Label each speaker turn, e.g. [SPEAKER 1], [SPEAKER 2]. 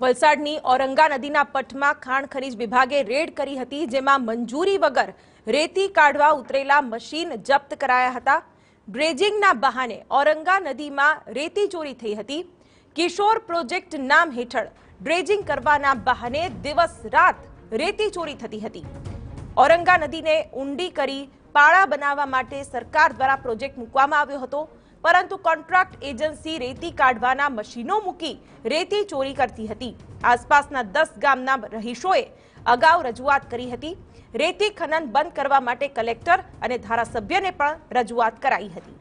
[SPEAKER 1] વલસાડની ઔરંગા નદીના પટમાં ખાણ ખનીજ વિભાગે રેડ કરી હતી જેમાં મંજૂરી વગર રેતી કાઢવા ઉતરેલા મશીન જપ્ત કરાયા હતા ડ્રેજિંગના બહાને ઔરંગા નદીમાં રેતી ચોરી થઈ હતી કિશોર પ્રોજેક્ટ નામ હેઠળ ડ્રેજિંગ કરવાના બહાને દિવસ રાત રેતી ચોરી થતી હતી ઔરંગા નદીને ઊંડી કરી પાળા બનાવવા માટે સરકાર દ્વારા પ્રોજેક્ટ મૂકવામાં આવ્યો હતો પરંતુ કોન્ટ્રાક્ટ એજન્સી રેતી કાઢવાના મશીનો મૂકી રેતી ચોરી કરતી હતી આસપાસના દસ ગામના રહીશોએ અગાઉ રજૂઆત કરી હતી રેતી ખનન બંધ કરવા માટે કલેક્ટર અને ધારાસભ્યને પણ રજૂઆત કરાઈ હતી